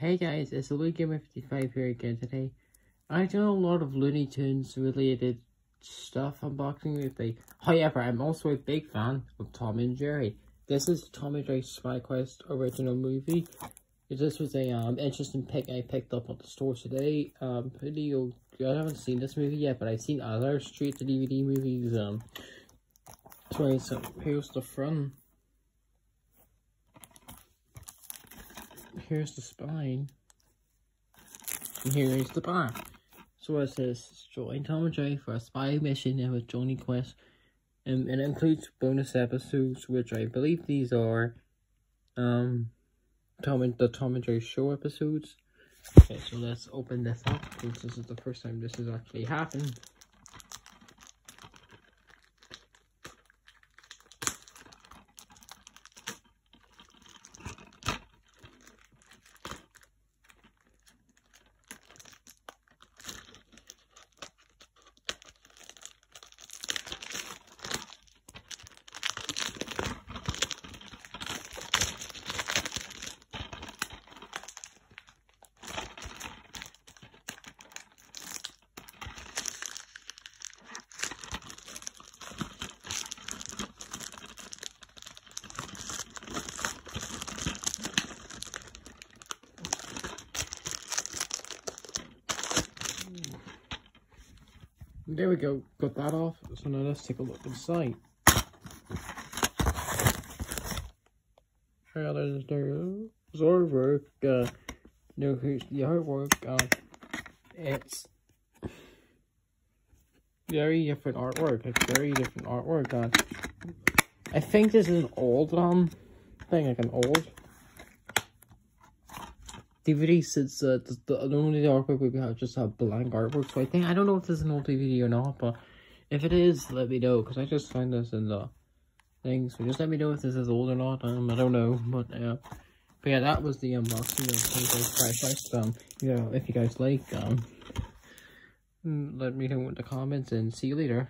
Hey guys, it's Louie Gamer 55 here again today. I do a lot of Looney Tunes related stuff unboxing lately. However, I'm also a big fan of Tom and Jerry. This is Tom and Jerry Spy Quest original movie. This was a um interesting pick I picked up at the store today. Um, pretty old. I haven't seen this movie yet, but I've seen other straight to DVD movies. Um, so here's the front. Here's the spine. And here is the back. So it says, join Tom and Jerry for a spy mission and a Jonny Quest. And, and it includes bonus episodes, which I believe these are um Tom and the Tom and Jerry show episodes. Okay, so let's open this up because this is the first time this has actually happened. There we go, got that off. So now let's take a look inside. Here, there's the artwork. Uh, no, here's the artwork. Uh, it's very different artwork. It's very different artwork. Uh, I think this is an old um thing, like an old DVD since uh, the, the only the artwork we have just have blank artwork. So I think I don't know if this is an old DVD or not, but if it is, let me know because I just found this in the thing. So just let me know if this is old or not. Um, I don't know, but yeah. But yeah, that was the unboxing of Quest. Um, you know, if you guys like, um, mm, let me know in the comments and see you later.